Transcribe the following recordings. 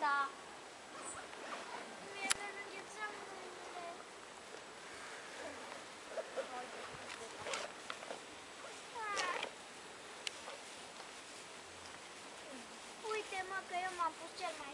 Da. Uite mă că eu m-am pus cel mai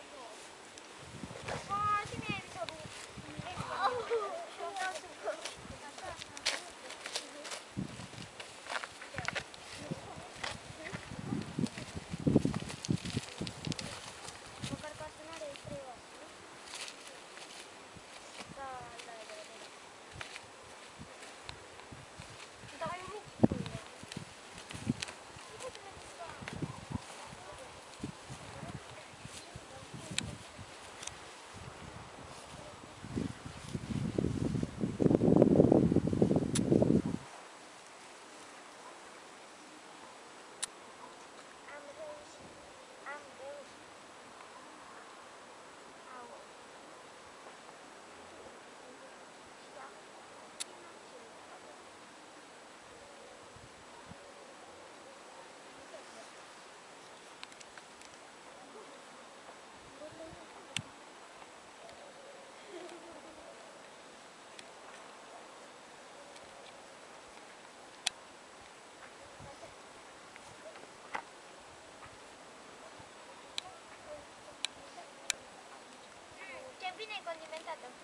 rapina e condimentata.